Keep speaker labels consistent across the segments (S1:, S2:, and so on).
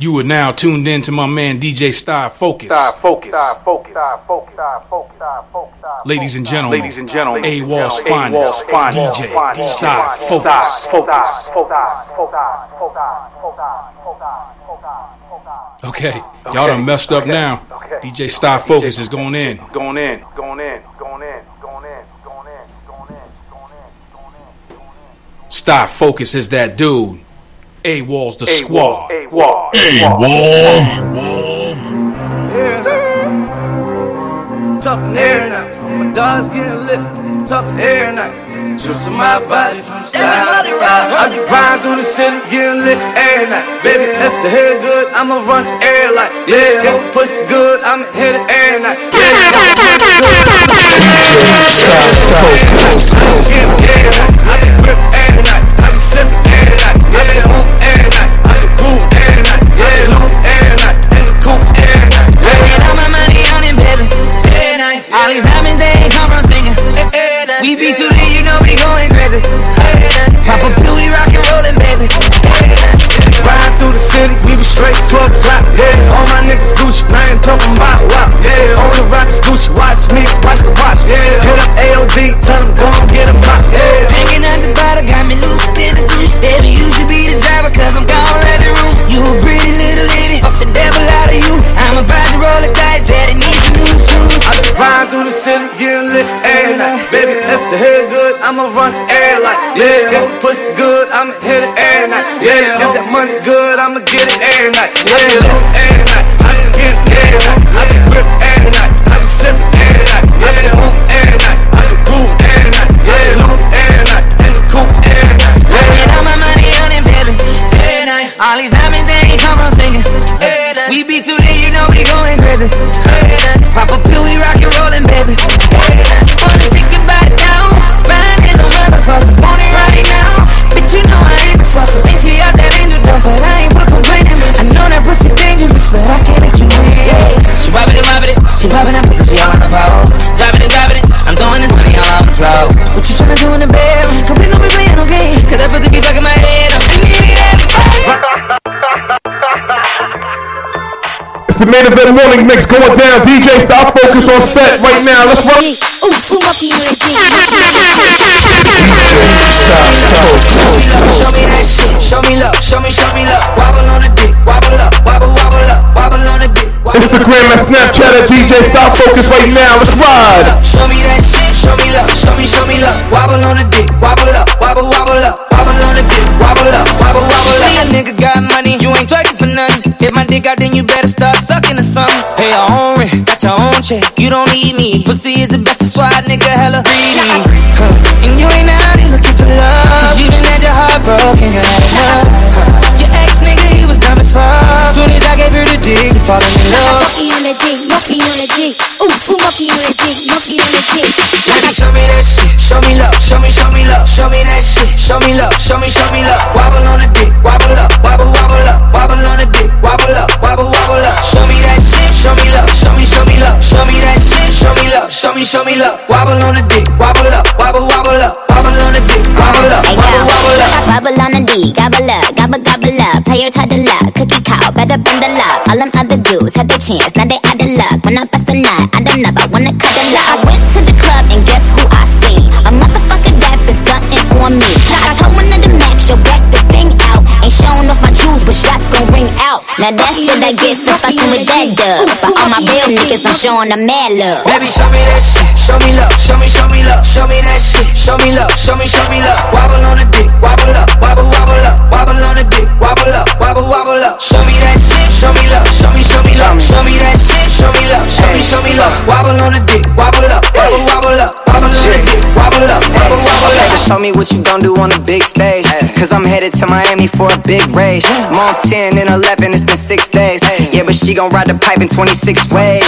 S1: You are now tuned in to my man DJ Star Focus.
S2: Star Focus. Star Focus. Star Focus. Star Focus. Star Focus.
S1: Ladies and gentlemen.
S2: Ladies and gentlemen.
S1: AWOL's finest. DJ Star Focus.
S2: Star
S1: Focus. Okay, y'all done messed up now. DJ Star Focus is going in.
S2: Going in. Going in. Going in. Going in. Going in. Going in.
S1: Star Focus is that dude. AWOL's the squad.
S2: AWOL.
S3: Top in air now. My dog's getting lit. Top in air now. Juicing my body from side to side. I can ride through the city, getting lit every night. Baby, if the head good, I'ma run air like yeah. If the pussy good, I'ma hit it every night. Yeah, if the pussy good, I'ma hit it every night. Every night. I night. Night.
S4: All my money night. All these diamonds, they ain't come from singing. We be too you know we going crazy. Pop a pill, we rollin', baby.
S3: Through the city, we be straight 12 o'clock, yeah. All my niggas Gucci, I ain't talking about wow, yeah. On the rock Gucci, city, getting lit every night. Baby, if the head good, I'ma run air like yeah. If the pussy good, I'ma hit it every night. Yeah, if that money good, I'ma get it every night. Yeah, every night.
S4: She poppin' it because she all on the pole. Droppin' it, droppin' it. I'm throwing this money all on the floor. What you tryna do in the bed? Cause we gon' be playin' okay. Cause that pussy be fucking my head. I'm thinking that.
S5: It's the main event morning mix going down. DJ, Sty Focuz on set right now. Let's rock.
S6: Ooh, ooh, monkey on the dick.
S4: Show me that shit, show me love, show me, show me love. Wobble on the dick, wobble up, wobble, wobble up, wobble on the dick. Wobble
S5: Instagram and Snapchat at DJ, Sty Focuz right now. Let's ride.
S4: Show me that shit, show me love, show me, show me love. Wobble on the dick, wobble up, wobble, wobble up, wobble on the dick, wobble up, wobble, wobble up. See a nigga got money, you ain't twerking for nothing. If my dick out, then you better start sucking or something. Pay your own rent, got your own check, you don't need me. Pussy is the best, that's why a nigga hella greedy. Huh.
S6: Monkey on the dick, monkey on the dick.
S4: Baby, show me that shit, show me love, show me, show me love, show me that shit, show me love, show me, show me love. Wobble on the dick, wobble up, wobble, wobble up, wobble on the dick, wobble up, wobble, wobble up. Show me that shit, show me love, show me, show me love, show me that shit, show me love, show me, show me love. Wobble on the dick, wobble up, wobble, wobble up, wobble on the dick, wobble up, wobble, wobble up.
S6: wobble on the D, gobble up, gobble gobble up. Players had the luck, cookie cow, better bend the luck. All them other dudes had the chance, now they out of luck. When I bust a nut, I don't know, I wanna cut the luck. I went to the club and guess who I seen? A motherfucker that been stunting on me. Now that's what I get for fucking with that dub. But all my real niggas, I'm showing them mad love.
S4: Baby, show me that shit, show me love, show me, show me love, show me that shit, show me love, show me, show me love. Wobble on the dick, wobble up, wobble, wobble up, wobble on the dick, wobble up, wobble, wobble up. Show me that shit, show me love, show me, show me love, show me that shit, show me love, show me, show me love. Wobble on the dick, wobble up, wobble, wobble up, wobble up, wobble, wobble
S7: Okay,
S4: up.
S7: but show me what you gon' do on the big stage. Cause I'm headed to Miami for a big race. I'm on 10 and 11, it's been six days. Yeah, but she gon' ride the pipe in 26 ways.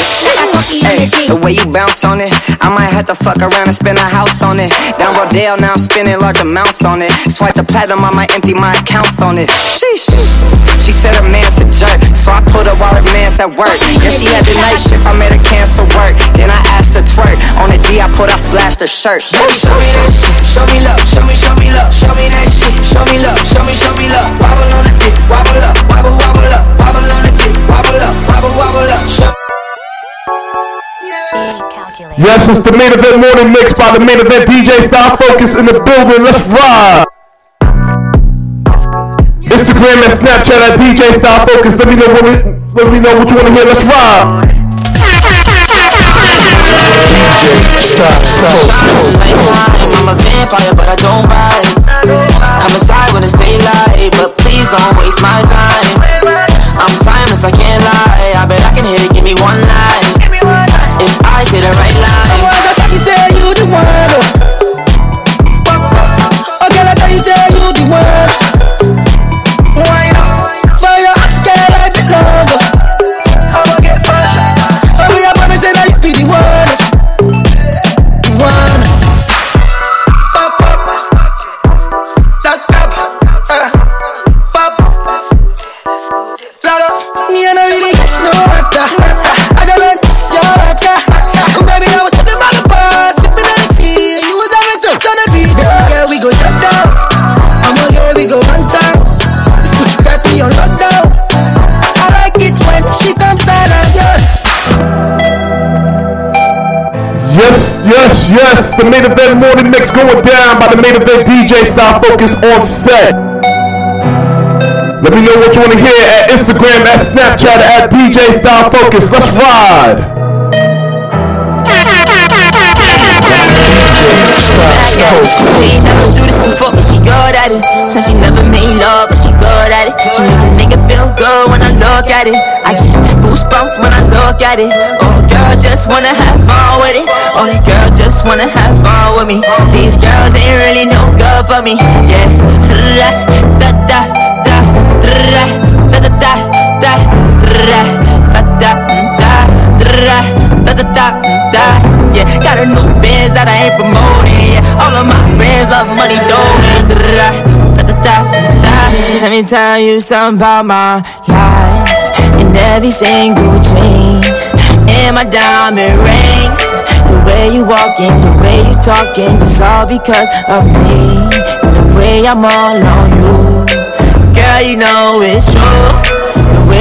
S7: Hey, the way you bounce on it, I might have to fuck around and spend a house on it. Down Rodeo, now I'm spending large amounts on it. Swipe the platinum, I might empty my accounts on it. Sheesh. She said her man's a jerk, so I put her while her man's at work. Yeah, she had the night shift, I made her cancel work. Then I asked her twerk. On the D, I put I blast her shirt.
S4: Show me that shit, show me love, show me, show me love, show me that shit, show me love, show me, show me love. Wobble on the dick, wobble up, wobble, wobble up, wobble on the dick, wobble up, wobble, wobble up.
S5: Show Yes, it's the main event morning mix by the main event DJ Sty Focuz in the building. Let's ride. Instagram and Snapchat at DJ Sty Focuz. Let me know what we, let me know what you want to hear. Let's ride.
S8: Stop, stop. I'm a vampire, but I don't bite. Come inside when it's daylight, but please don't waste my time. I'm timeless, I can't lie. I bet I can hit it, give me one night. If I say the right line.
S5: Yes, yes, yes. The main event morning mix going down by the main event DJ Sty Focuz on set. Let me know what you want to hear at Instagram, at Snapchat, at DJ Sty Focuz. Let's ride.
S8: She ain't never do this before, but she good at it. Said she never made love, but she good at it. She make a nigga feel good when I look at it. I get goosebumps when I look at it. Oh, girl, just wanna have fun with it. Oh, girl just wanna have fun with me. These girls ain't really no good for me. Yeah. Da da da da da da da da da da da da da da da da yeah got a new biz that I ain't promoting yeah all of my friends love money doing da da da da let me tell you something about my life and every single chain and my diamond rings. The way you walking the way you talking it's all because of me. And the way I'm all on you. Girl, you know it's true.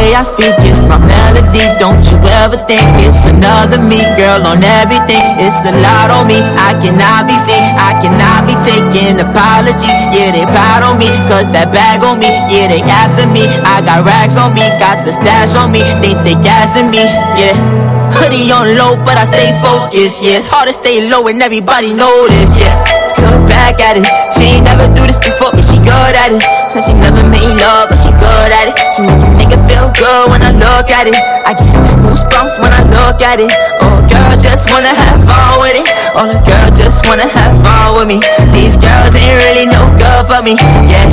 S8: Way I speak it's my melody. Don't you ever think it's another me, girl, on everything. It's a lot on me. I cannot be seen. I cannot be taking apologies. Yeah, they proud on me. Cause that bag on me. Yeah, they after me. I got racks on me. Got the stash on me. Think they gassing me. Yeah. Hoodie on low, but I stay focused. Yeah, it's hard to stay low and everybody this. Yeah. Look back at it. She ain't never do this before, but she good at it. Said she never made love, but she good at it. She make a nigga feel good when I look at it. I get goosebumps when I look at it. Oh, girl, just wanna have fun with it. Oh, the girl just wanna have fun with me. These girls ain't really no good for me. Yeah.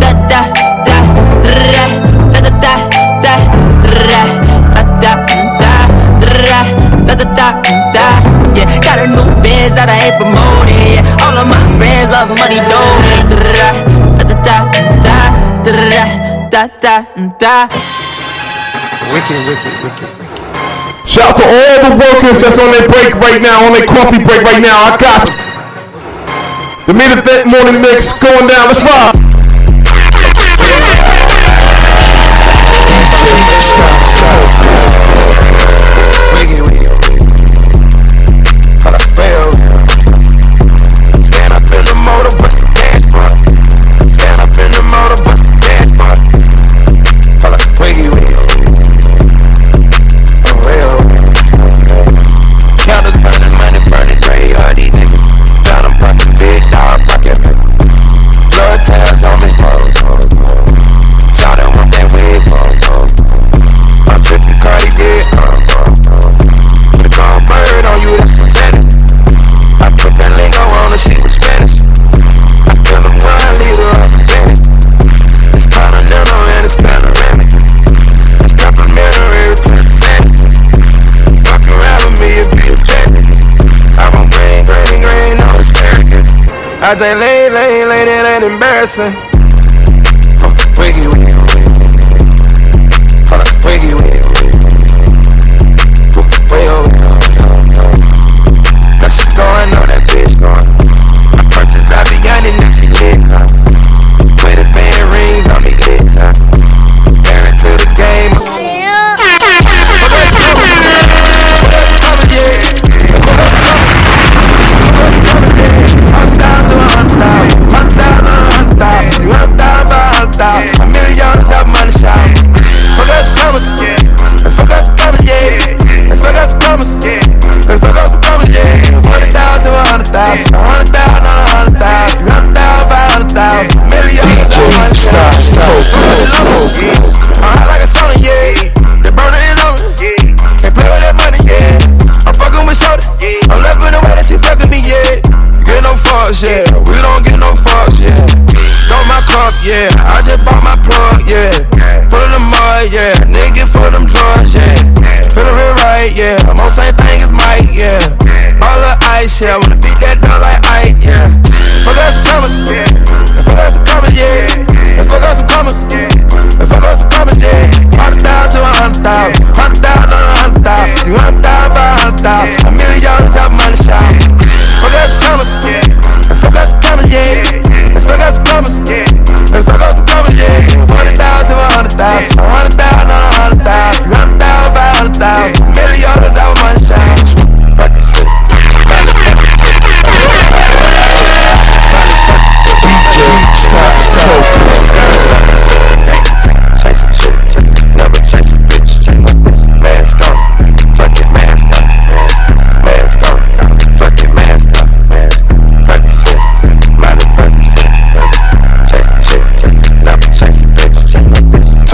S8: Da da da da da da da da da da da da da da da da da yeah got a new biz that I ain't promoting yeah all of my friends love money da da da da da da da da
S9: Wicked, wicked, wicked, wicked.
S5: Shout out to all the workers that's on their break right now, on their coffee break right now. I got you. The main event morning mix going down. Let's ride.
S9: I just lay, lay, lay, that ain't embarrassing. I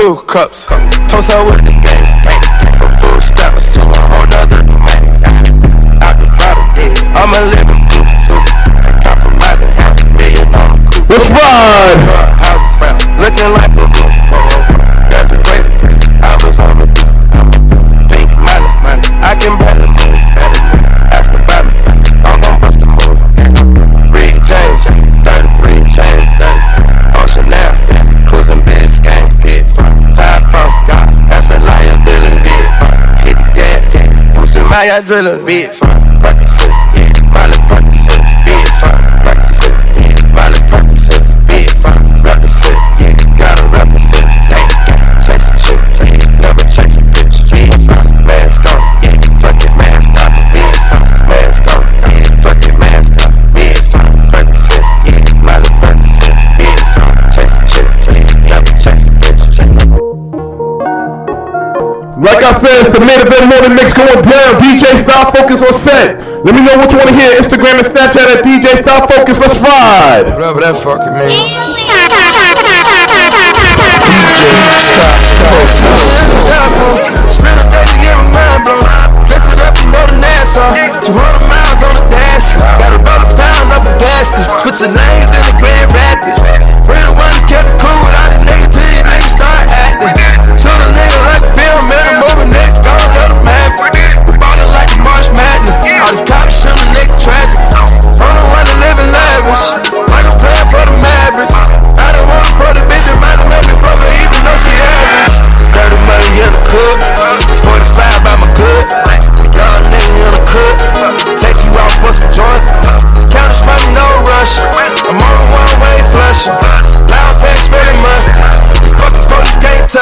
S10: Two cups, toast her with the game. Full step to a whole nother domain. Out the bottom, yeah, I'm a living proof. Compromising half a million on.
S5: Let's
S10: adrenaline, big
S5: Like I said, it's the main event morning mix going down. DJ Sty Focuz on set. Let me know what you want to hear. Instagram and Snapchat at DJ Sty Focuz. Let's ride.
S10: Whatever that fucking means. Spend a day to get my mind blown. Dress it up and go to Nassau. 200 miles on the dash. Got about a pound up a gas. Switch the lanes in the Grand Rapids.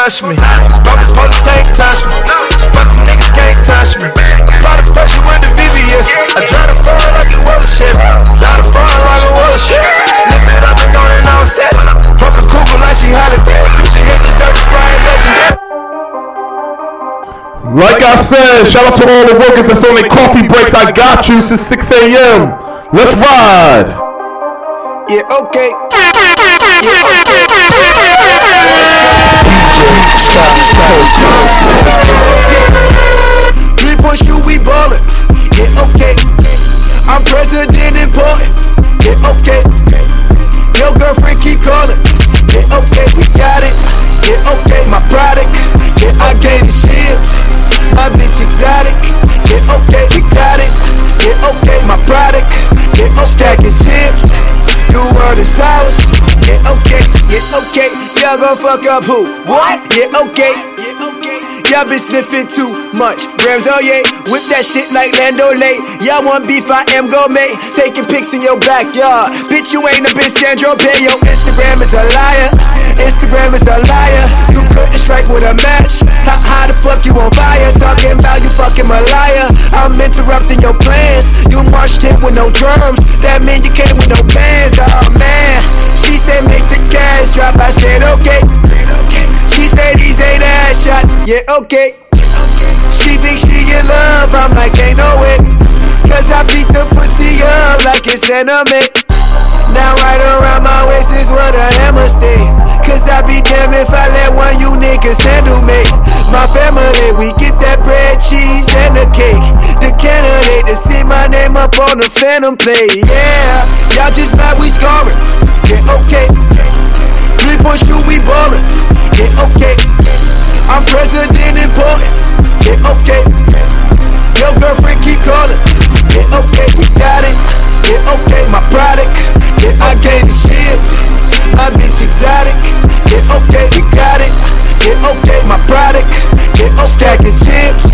S10: Touch me. These bogus police can't touch me. These fucking niggas can't touch me. Apply the pressure with the VVS. I drive the phone like it was a ship. Drive the phone like it was a ship. Lift it up and go and on set. Fuck a cougar like she holiday. She hit this dirty sprite legendary.
S5: Like I said, shout out to all the workers that's on their coffee breaks. I got you since 6 a.m. Let's ride.
S10: Yeah, okay. Yeah, okay. Three point shoot, we ballin'. Yeah, okay. I'm president important. Yeah, okay. Your girlfriend keep calling. Yeah, okay, we got it. Yeah, okay, my product. Yeah, I gave it ships. My bitch exotic. Yeah, okay, we got it. Yeah, okay, my product. Yeah, I'm stacking chips. New world is ours. Yeah, okay. Y'all gon' fuck up who? What? Yeah, okay. Y'all been sniffing too much. Grams, oh yeah. Whip that shit like Lando Late. Y'all want beef, I am gourmet. Taking pics in your backyard. Bitch, you ain't a bitch, Sandro Pay. Your Instagram is a liar. Instagram is a liar. You couldn't strike with a match. How, how the fuck you on fire? Talking about you fucking a liar. I'm interrupting your plans. You marched in with no drums. Yeah, okay. She thinks she in love. I'm like, ain't no way. Cause I beat the pussy up like it's anime. Now right around my waist is where the hammer stay. Cause I be damn if I let one you niggas handle me. My family, we get that bread, cheese, and the cake. The candidate to see my name up on the phantom play. Yeah, y'all just mad we scoring. Yeah, okay. Three point shoot, we ballin'. Yeah, okay. I'm president important. Yeah, okay. Your girlfriend keep calling. Yeah, okay, we got it. Yeah, okay, my product. Yeah, I gave the shit. I bitch exotic. Yeah, okay, we got it. Yeah, okay, my product. Yeah, I'm stacking chips.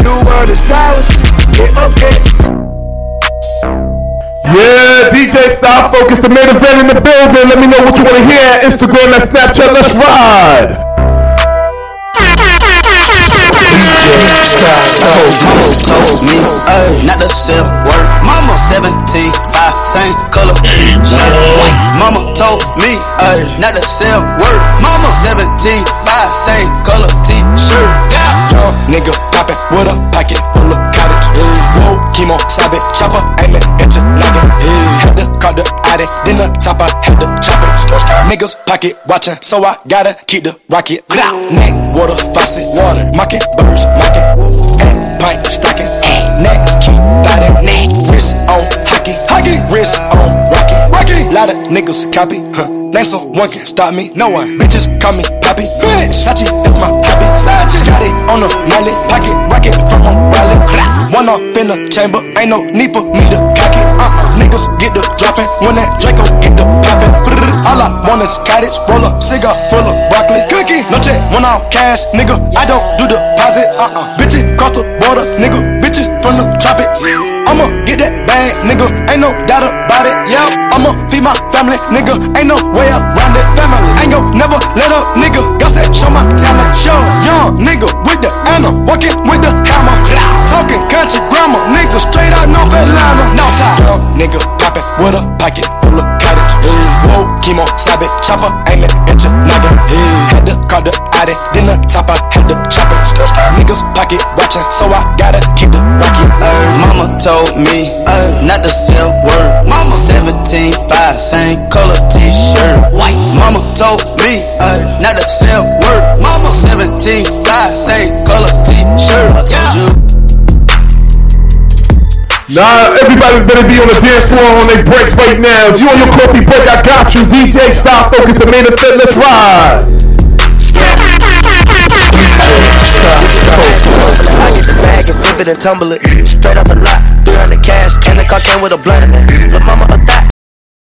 S10: New world is ours. Yeah, okay.
S5: Yeah, DJ Sty Focuz, the man event in the building. Let me know what you want to hear. Instagram and Snapchat, let's ride.
S11: Mama told me, ayy, not to sell word. Mama 17, five, same color t-shirt. White. Mama told me, ayy, not to sell word. Mama 17, five, same color t-shirt. Yeah.
S12: Young nigga poppin' with a pocket Whoa, chemo, sabe, chopper, aiming at your noggin. Had to call the addy, then the top I had to chop it. Niggas pocket watchin', so I gotta keep the rocket. Neck, water, faucet, water, mocking, birds, mocking. And pint, stocking, next, keep body, neck, wrist on hockey, hockey, wrist on rocky, rocky. Lot of niggas copy, huh? Name someone can stop me, no one. Bitches call me Poppy, bitch. Sachi, that's my hobby. Sachi, got it on the mallet, pocket, rocket from a wallet. One off in the chamber, ain't no need for me to cock it. Uh, niggas get the dropping when that Draco get the popping. All I want is cottage, roll up, cigar full of broccoli, cookie. No check, one off cash, nigga. I don't do deposits. Uh uh, bitches cross the border, nigga. Bitches from the tropics. I'ma get that bag, nigga. Ain't no doubt about it. Yeah, I'ma feed my family, nigga. Ain't no way around it. Family ain't gon' never let up, nigga. Got that show my talent. Show young nigga with the ammo, walking with the hammer. Talking country grammar, nigga straight out North Atlanta. Northside, young nigga poppin' with a pocket Whoa, chemo, sabe, chopper, aiming at your. Yeah. Had to call the addy, then the top I had to chop it. Niggas pocket watchin', so I gotta keep the rocket.
S11: Mama told me not to sell word. Mama 17, five, same color t-shirt. White. Mama told me not to sell
S5: Nah, everybody better be on the dance floor on their breaks right now. If you on your coffee break, I got you. DJ Sty Focuz, the main event. Let's ride.
S13: I get the bag and flip it and tumble it. Straight up the lot, 300 cash, and the car came with a blunt in it. Lil' mama a thot,